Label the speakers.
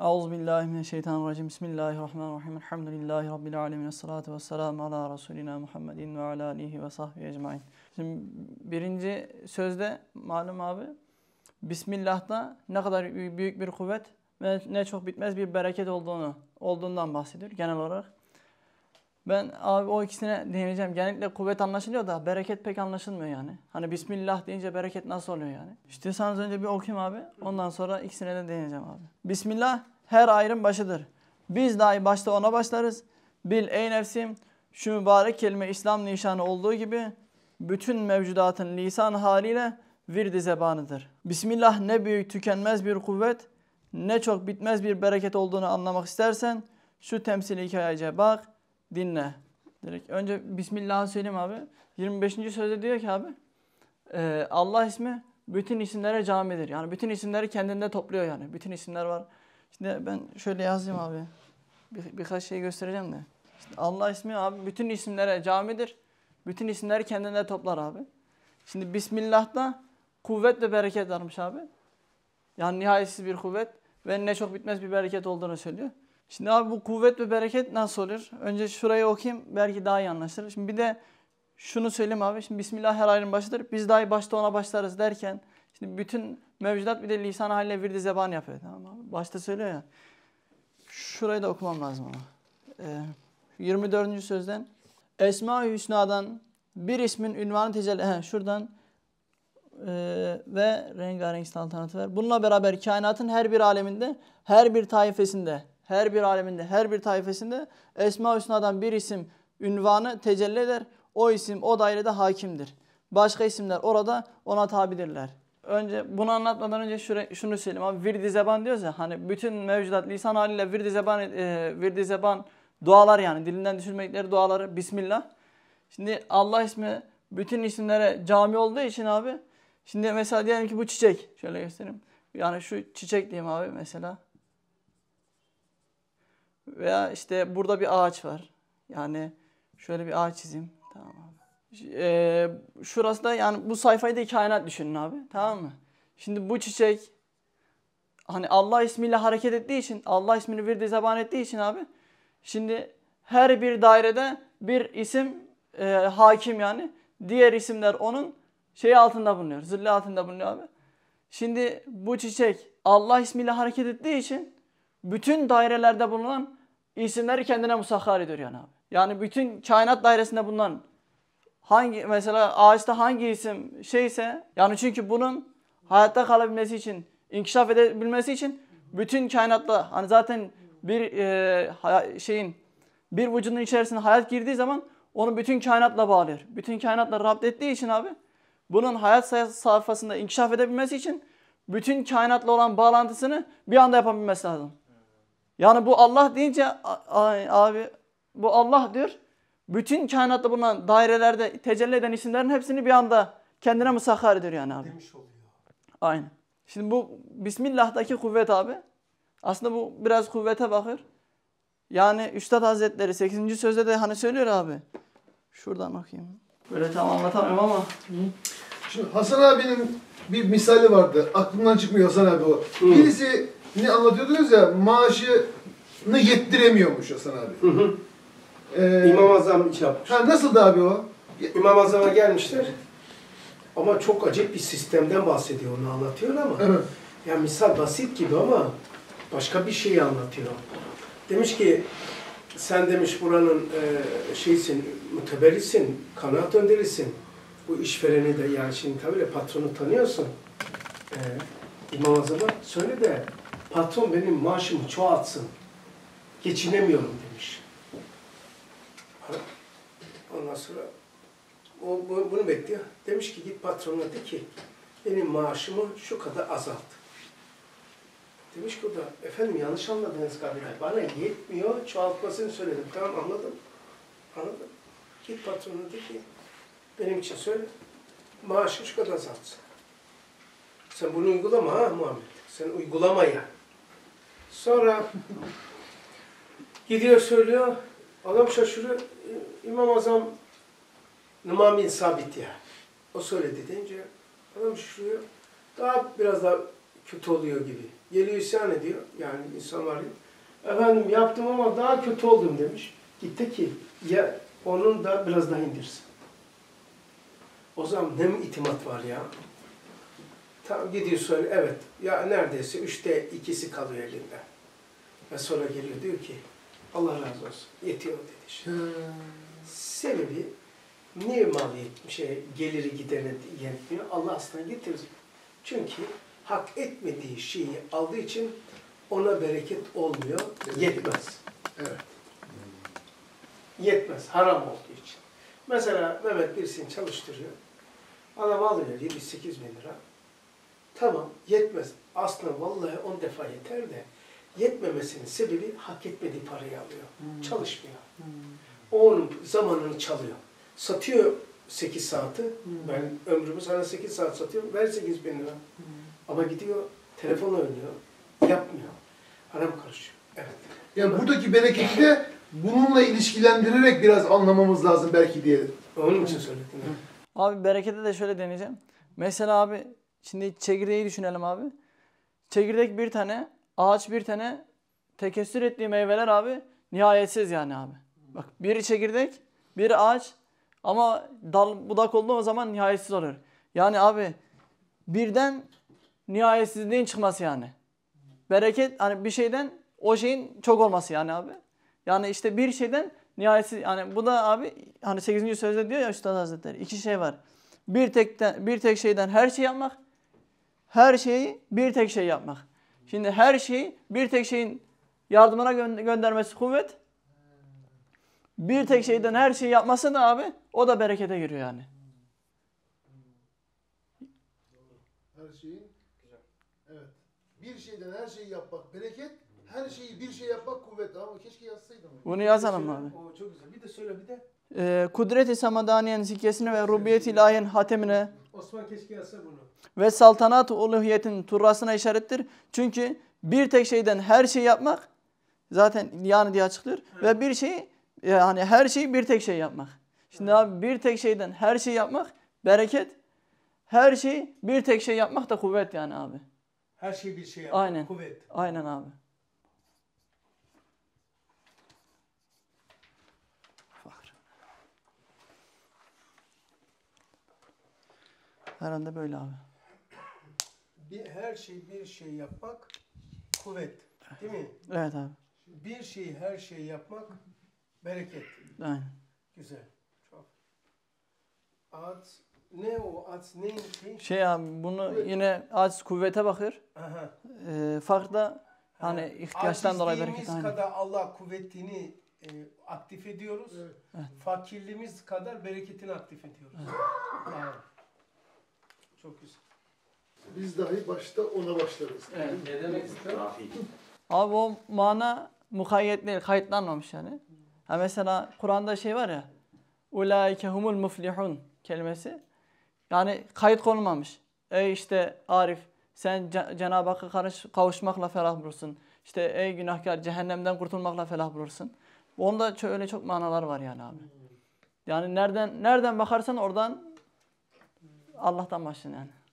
Speaker 1: Euzubillahimineşşeytanirracim. Bismillahirrahmanirrahim. Elhamdülillahi Rabbil alemin. Esselatu vesselamu ala Resulina Muhammedin ve ala alihi ve sahbihi ecmain. Şimdi birinci sözde malum abi Bismillah'ta ne kadar büyük bir kuvvet ve ne çok bitmez bir bereket olduğunu olduğundan bahsediyor genel olarak. Ben abi o ikisine değineceğim. Genellikle kuvvet anlaşılıyor da bereket pek anlaşılmıyor yani. Hani Bismillah deyince bereket nasıl oluyor yani? İstiyorsanız önce bir okuyayım abi. Ondan sonra ikisine de değineceğim abi. Bismillah her ayrım başıdır. Biz dahi başta ona başlarız. Bil ey nefsim şu mübarek kelime İslam nişanı olduğu gibi bütün mevcudatın lisan haliyle virdi zebanıdır. Bismillah ne büyük tükenmez bir kuvvet ne çok bitmez bir bereket olduğunu anlamak istersen şu temsil hikayece bak dinle. Direkt önce Bismillah'ı söyleyeyim abi. 25. sözde diyor ki abi e, Allah ismi bütün isimlere camidir. Yani bütün isimleri kendinde topluyor yani. Bütün isimler var. Şimdi ben şöyle yazayım abi. Bir, birkaç şey göstereceğim de. İşte Allah ismi abi bütün isimlere camidir. Bütün isimleri kendinde toplar abi. Şimdi Bismillah'ta kuvvet ve bereket varmış abi. Yani nihayetsiz bir kuvvet ve ne çok bitmez bir bereket olduğunu söylüyor. Şimdi abi bu kuvvet ve bereket nasıl olur? Önce şurayı okuyayım belki daha iyi anlaşılır. Şimdi bir de şunu söyleyeyim abi. Şimdi Bismillah her ayrım başıdır. Biz dahi başta ona başlarız derken şimdi bütün mevcudat bir de lisan haline virdi zeban yapıyor. Tamam abi? Başta söylüyor ya. Şurayı da okumam lazım ama. Ee, 24. sözden Esma-ı Hüsna'dan bir ismin ünvanı tecelli... He, şuradan e, ve rengarenk saltanatı ver. Bununla beraber kainatın her bir aleminde, her bir taifesinde, her bir aleminde, her bir taifesinde Esma-ı Hüsna'dan bir isim ünvanı tecelli eder. O isim o dairede hakimdir. Başka isimler orada ona tabidirler. Önce bunu anlatmadan önce şuraya, şunu söyleyeyim abi. Virdi zeban diyoruz ya hani bütün mevcudat lisan haliyle virdi zeban, e, virdi zeban dualar yani dilinden düşürmekleri duaları Bismillah. Şimdi Allah ismi bütün isimlere cami olduğu için abi. Şimdi mesela diyelim ki bu çiçek. Şöyle göstereyim. Yani şu çiçek diyeyim abi mesela. Veya işte burada bir ağaç var. Yani şöyle bir ağaç çizeyim. Tamam abi. Ee, şurası da yani bu sayfayı da kainat düşünün abi. Tamam mı? Şimdi bu çiçek hani Allah ismiyle hareket ettiği için, Allah ismini bir zeban ettiği için abi. Şimdi her bir dairede bir isim e, hakim yani. Diğer isimler onun şey altında bulunuyor. Zilli altında bulunuyor abi. Şimdi bu çiçek Allah ismiyle hareket ettiği için bütün dairelerde bulunan isimleri kendine musahhar ediyor yani abi. Yani bütün kainat dairesinde bulunan hangi mesela ağaçta hangi isim şeyse yani çünkü bunun hayatta kalabilmesi için, inkişaf edebilmesi için bütün kainatta hani zaten bir e, şeyin bir vücudun içerisine hayat girdiği zaman onu bütün kainatla bağlıyor. Bütün kainatla rapt ettiği için abi bunun hayat sayfasında inkişaf edebilmesi için bütün kainatla olan bağlantısını bir anda yapabilmesi lazım. Yani bu Allah deyince abi bu Allah diyor. Bütün kainatta bulunan dairelerde tecelli eden isimlerin hepsini bir anda kendine musahhar ediyor yani abi.
Speaker 2: Demiş oluyor.
Speaker 1: Aynen. Şimdi bu Bismillah'taki kuvvet abi. Aslında bu biraz kuvvete bakır. Yani Üstad Hazretleri 8. sözde de hani söylüyor abi. Şuradan okuyayım. Böyle tam anlatamıyorum ama.
Speaker 2: Şimdi Hasan abinin bir misali vardı. Aklımdan çıkmıyor Hasan abi o. Birisi ne anlatıyordunuz ya maaşını yettiremiyormuş Hasan abi.
Speaker 3: Hı hı.
Speaker 2: Ee,
Speaker 3: İmam Azam iş yapmış.
Speaker 2: ha, nasıldı abi o?
Speaker 3: İmam Azam'a gelmişler. Ama çok acayip bir sistemden bahsediyor, onu anlatıyor ama.
Speaker 2: Evet.
Speaker 3: Ya misal basit gibi ama başka bir şeyi anlatıyor. Demiş ki sen demiş buranın e, şeysin, müteberrisin, kanaat önderisin. Bu işvereni de yani şimdi tabii patronu tanıyorsun. E, İmam Azam'a söyle de patron benim maaşımı çoğaltsın. Geçinemiyorum demiş. Ondan sonra o bu- bunu bekliyor. Demiş ki git patrona de ki benim maaşımı şu kadar azalt. Demiş ki o da efendim yanlış anladınız galiba. Bana yetmiyor çoğaltmasını söyledim. Tamam anladım. Anladım. Git patrona de ki benim için söyle maaşım şu kadar azaltsın. Sen bunu uygulama ha Muhammed. Sen uygulama ya. Sonra gidiyor söylüyor. Adam şaşırıyor. İmam Azam Numan bin Sabit ya. O söyledi deyince adam şaşırıyor. Daha biraz daha kötü oluyor gibi. Geliyor isyan ediyor. Yani insan var ya. Efendim yaptım ama daha kötü oldum demiş. Gitti ki ya onun da biraz daha indirsin. O zaman ne mi itimat var ya? Tam gidiyor söyle evet. Ya neredeyse üçte ikisi kalıyor elinde. Ve sonra geliyor diyor ki Allah razı olsun. Yetiyor dedi. işte. Sebebi niye maliyet şey geliri gidene yetmiyor? Allah aslında getirir. Çünkü hak etmediği şeyi aldığı için ona bereket olmuyor,
Speaker 2: Evet.
Speaker 3: yetmez.
Speaker 2: Evet.
Speaker 3: Yetmez, haram olduğu için. Mesela Mehmet birisini çalıştırıyor. Adam alıyor 7-8 bin lira. Tamam, yetmez. Aslında vallahi 10 defa yeter de yetmemesinin sebebi hak etmediği parayı alıyor. Çalışmıyor. O onun zamanını çalıyor. Satıyor 8 saati. Ben ömrümü sana 8 saat satıyorum. Ver 8 bin lira. Ama gidiyor telefon oynuyor. Yapmıyor. Haram karışıyor. Evet.
Speaker 2: Yani buradaki bereketi de bununla ilişkilendirerek biraz anlamamız lazım belki diyelim.
Speaker 3: Onun için söyledim.
Speaker 1: Abi berekete de şöyle deneyeceğim. Mesela abi şimdi çekirdeği düşünelim abi. Çekirdek bir tane, ağaç bir tane, tekessür ettiği meyveler abi nihayetsiz yani abi. Bak biri çekirdek, biri ağaç ama dal budak olduğu zaman nihayetsiz oluyor. Yani abi birden nihayetsizliğin çıkması yani. Bereket hani bir şeyden o şeyin çok olması yani abi. Yani işte bir şeyden nihayetsiz yani bu da abi hani 8. sözde diyor ya Üstad Hazretleri iki şey var. Bir tekten bir tek şeyden her şey yapmak. Her şeyi bir tek şey yapmak. Şimdi her şeyi bir tek şeyin yardımına gö- göndermesi kuvvet. Bir tek şeyden her şeyi yapması da abi o da berekete giriyor yani.
Speaker 2: Her şeyin Evet. Bir şeyden her şeyi yapmak bereket, her şeyi bir şey yapmak kuvvet. Ama keşke yazsaydım.
Speaker 1: Bunu yazalım abi.
Speaker 3: O çok güzel. Bir de söyle bir de.
Speaker 1: Ee, kudret-i samadaniyenin sikkesine ve rububiyet ilahiyen hatemine
Speaker 3: Osman keşke yazsa bunu.
Speaker 1: Ve saltanat-ı uluhiyetin turrasına işarettir. Çünkü bir tek şeyden her şeyi yapmak zaten yani diye açıklıyor. Ve bir şeyi yani her şeyi bir tek şey yapmak. Şimdi abi bir tek şeyden her şeyi yapmak bereket. Her şeyi bir tek şey yapmak da kuvvet yani abi.
Speaker 3: Her şey bir şey yap.
Speaker 1: Aynen.
Speaker 3: Kuvvet.
Speaker 1: Aynen abi. Herhalde böyle abi.
Speaker 3: Bir, her şey bir şey yapmak kuvvet. Değil mi?
Speaker 1: Evet abi.
Speaker 3: Bir şey her şey yapmak bereket.
Speaker 1: Aynen.
Speaker 3: Güzel. Çok. At ne o at neyin şey?
Speaker 1: Şey abi bunu yine aciz kuvvete bakır.
Speaker 3: Aha.
Speaker 1: Ee, fark da hani
Speaker 3: Ha,
Speaker 1: ihtiyaçtan dolayı
Speaker 3: acizliğimiz
Speaker 1: bereket. Aynen.
Speaker 3: kadar Allah kuvvetini e, aktif ediyoruz.
Speaker 2: Evet.
Speaker 3: Fakirliğimiz kadar bereketini aktif ediyoruz. Tamam. Çok güzel.
Speaker 2: Biz dahi başta ona başlarız.
Speaker 3: Ne demek istiyor?
Speaker 1: Abi o mana mukayyet değil, kayıtlanmamış yani. Ha mesela Kur'an'da şey var ya. Ulaike humul muflihun kelimesi. Yani kayıt konulmamış. Ey işte Arif sen Ce- Cenab-ı Hakk'a karış- kavuşmakla ferah bulursun. İşte ey günahkar cehennemden kurtulmakla ferah bulursun. Onda öyle çok manalar var yani abi. Yani nereden nereden bakarsan oradan Allah'tan başlıyor yani.